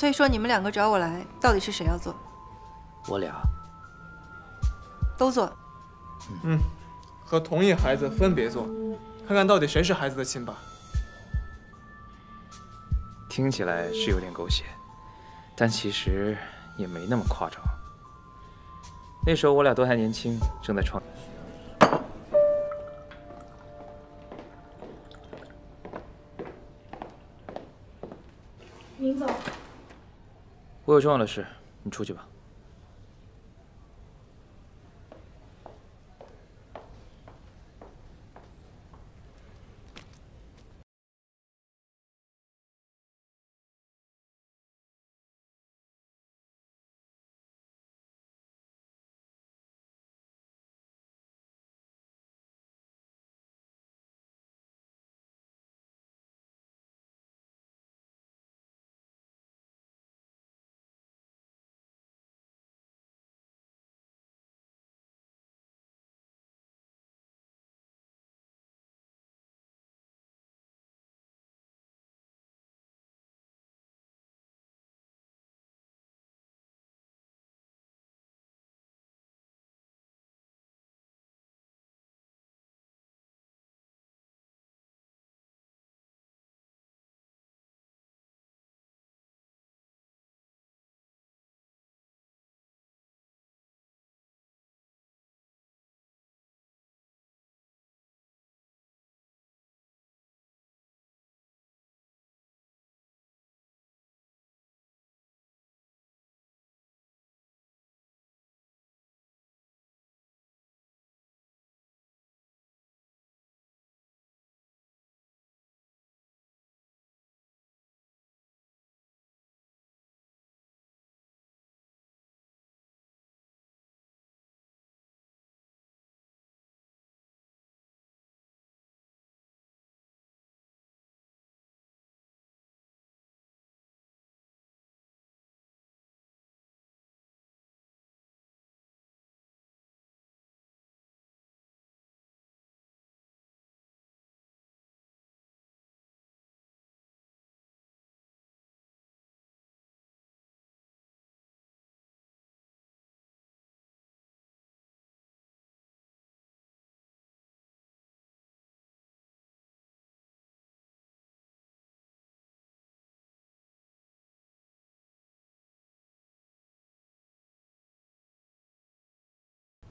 所以说你们两个找我来，到底是谁要做？我俩都做。嗯，和同一孩子分别做，看看到底谁是孩子的亲爸。听起来是有点狗血，但其实也没那么夸张。那时候我俩都还年轻，正在创。明我有重要的事，你出去吧。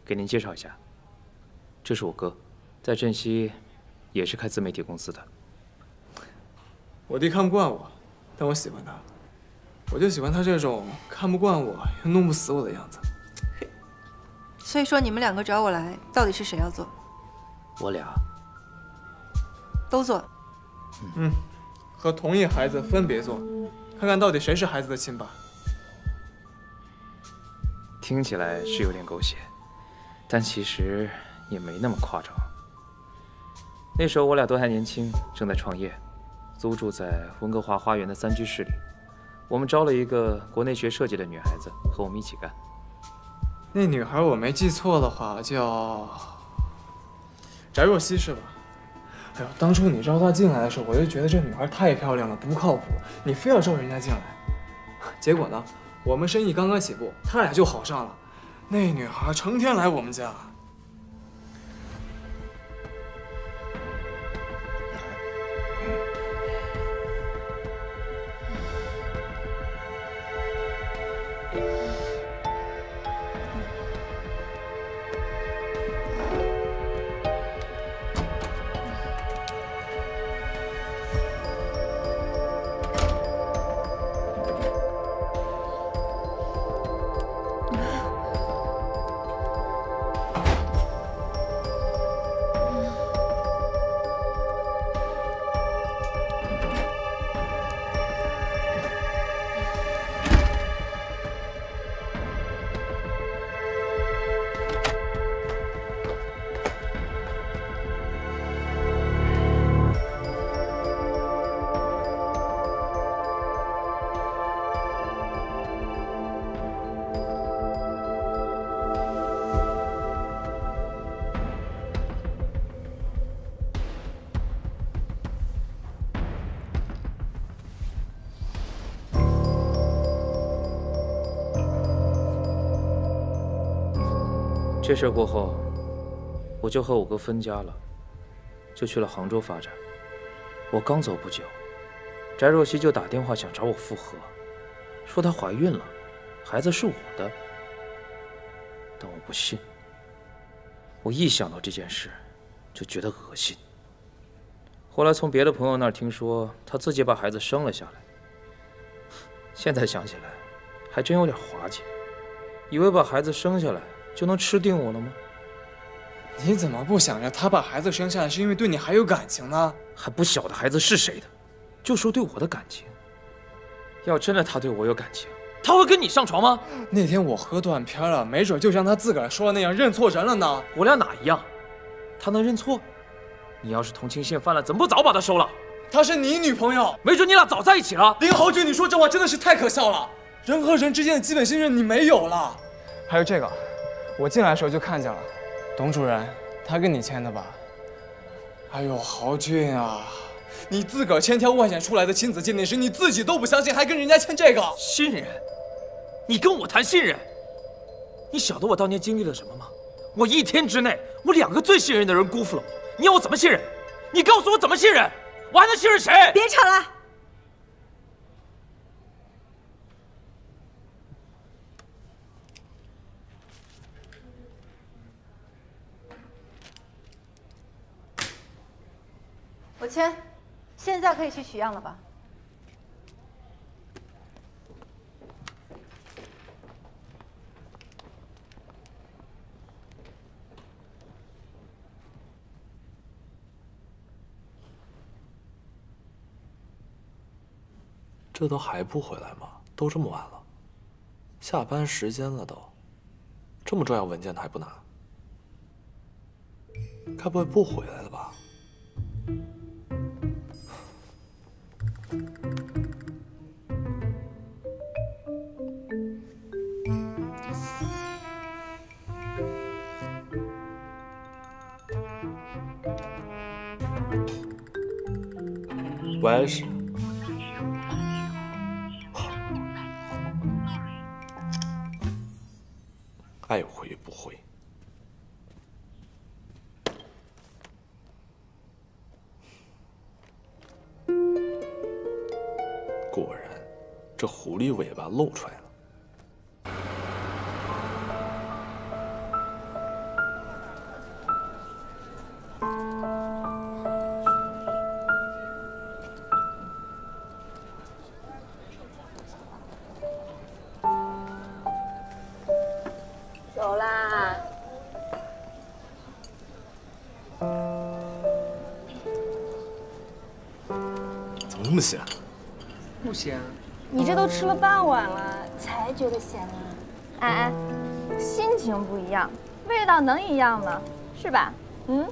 给您介绍一下，这是我哥，在镇西也是开自媒体公司的。我弟看不惯我，但我喜欢他，我就喜欢他这种看不惯我又弄不死我的样子。所以说你们两个找我来，到底是谁要做？我俩都做。嗯，和同一孩子分别做，看看到底谁是孩子的亲爸。听起来是有点狗血。但其实也没那么夸张。那时候我俩都还年轻，正在创业，租住在温哥华花园的三居室里。我们招了一个国内学设计的女孩子和我们一起干。那女孩我没记错的话叫翟若曦是吧？哎呦，当初你招她进来的时候，我就觉得这女孩太漂亮了，不靠谱，你非要招人家进来。结果呢，我们生意刚刚起步，他俩就好上了。那女孩成天来我们家。这事过后，我就和我哥分家了，就去了杭州发展。我刚走不久，翟若曦就打电话想找我复合，说她怀孕了，孩子是我的。但我不信，我一想到这件事，就觉得恶心。后来从别的朋友那儿听说，她自己把孩子生了下来。现在想起来，还真有点滑稽，以为把孩子生下来就能吃定我了吗？你怎么不想着他把孩子生下来是因为对你还有感情呢？还不晓得孩子是谁的，就说对我的感情。要真的他对我有感情，他会跟你上床吗？那天我喝断片了，没准就像他自个儿说的那样认错人了呢。我俩哪一样？他能认错？你要是同情心泛滥，怎么不早把他收了？她是你女朋友，没准你俩早在一起了。林豪俊，你说这话真的是太可笑了。人和人之间的基本信任你没有了。还有这个，我进来的时候就看见了，董主任，他跟你签的吧？哎呦，豪俊啊，你自个儿千挑万选出来的亲子鉴定师，你自己都不相信，还跟人家签这个？信任？你跟我谈信任？你晓得我当年经历了什么吗？我一天之内，我两个最信任的人辜负了我，你要我怎么信任？你告诉我怎么信任？我还能信任谁？别吵了。我签，现在可以去取样了吧？这都还不回来吗？都这么晚了，下班时间了都，这么重要文件他还不拿，该不会不回来了喂，是。爱回不回？果然，这狐狸尾巴露出来了。么那么咸？不咸。你这都吃了半碗了，才觉得咸呢？哎哎，心情不一样，味道能一样吗？是吧？嗯。